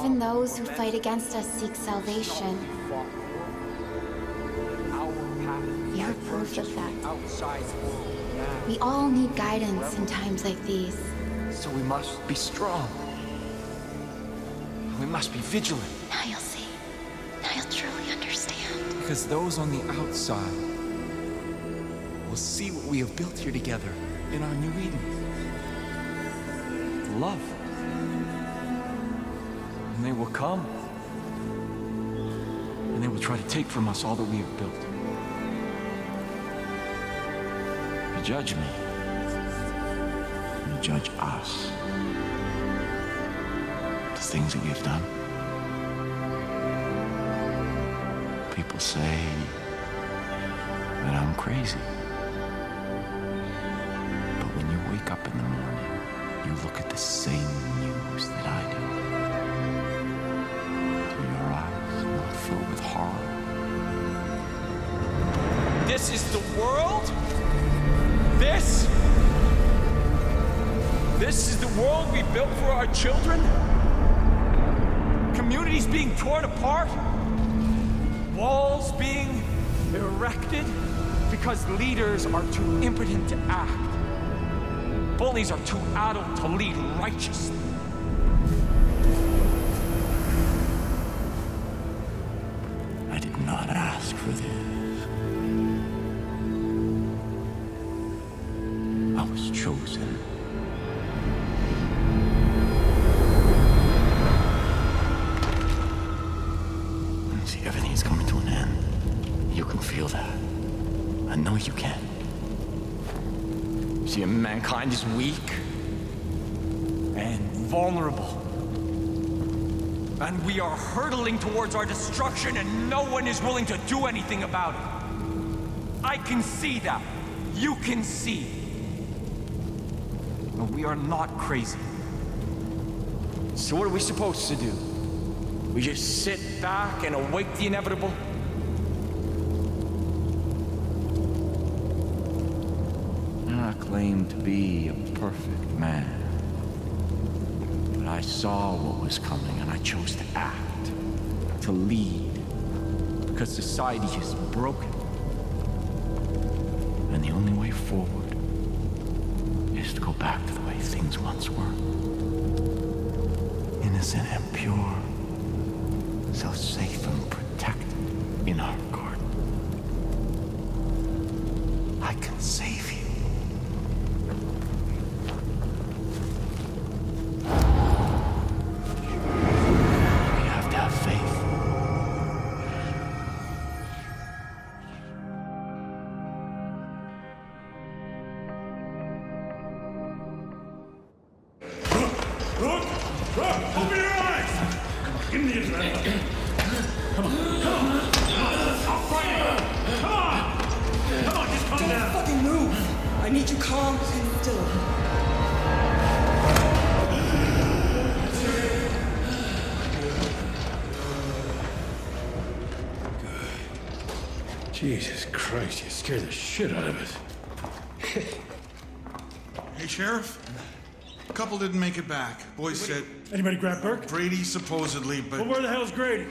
Even those who fight against us seek salvation. You're proof of that. We all need guidance in times like these. So we must be strong. And we must be vigilant. Now you'll see. Now you'll truly understand. Because those on the outside will see what we have built here together in our new Eden. Love. And they will come. And they will try to take from us all that we have built. You judge me. You judge us. The things that we have done. People say that I'm crazy. But when you wake up in the morning, you look at the same news that I do. This is the world? This? This is the world we built for our children? Communities being torn apart? Walls being erected because leaders are too impotent to act. Bullies are too adult to lead righteously. I did not ask for this. Was chosen. See, everything's coming to an end. You can feel that. I know you can. See, mankind is weak and vulnerable. And we are hurtling towards our destruction, and no one is willing to do anything about it. I can see that. You can see. But we are not crazy. So, what are we supposed to do? We just sit back and await the inevitable? I claim to be a perfect man. But I saw what was coming and I chose to act, to lead. Because society is broken. And the only way forward is to go back to the way things once were. Innocent and pure so safe and protected in our garden. I can save Look! Look! Open your eyes! Give me his left. Come on, come on! I'll fight it! Come on! Come on, just calm Don't down! fucking move! I need you calm and still. Jesus Christ, you scared the shit out of us. Hey, Sheriff. A couple didn't make it back. Boys said Anybody grab Burke? Brady supposedly, but Well, where the hell's Grady?